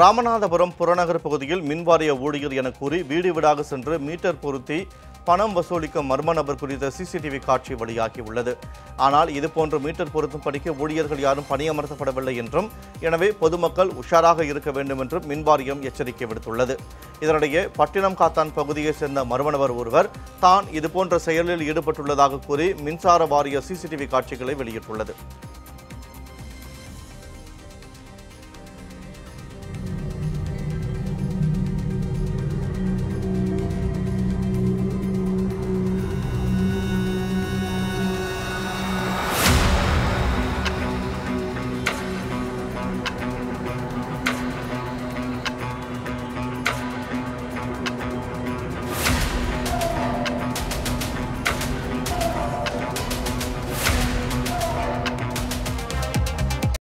ராமநாதபுரம் புறநகர் பகுதியில் மின்வாரிய ஊழியர் என கூறி வீடு வீடாக சென்று மீட்டர் பொருத்தி பணம் வசூலிக்கும் மர்ம நபர் குறித்த சிசிடிவி காட்சி வெளியாகியுள்ளது. ஆனால் இதுபோன்ற மீட்டர் பொருத்தும் பணிக்கு ஊழியர்கள் யாரும் பணியமர்த்தப்படவில்லை என்றும் எனவே பொதுமக்கள் உஷாராக இருக்க வேண்டும் என்றும் மின்வாரியம் எச்சரிக்கை விடுத்துள்ளது. இதனிடையே பட்டினம் காத்தான் பகுதியைச் சேர்ந்த மர்ம நபர் ஒருவர் தான் இதுபோன்ற செயலில் ஈடுபட்டுள்ளதாக கூறி மின்சார வாரிய சிசிடிவி காட்சிகளை வெளியிட்டுள்ளது.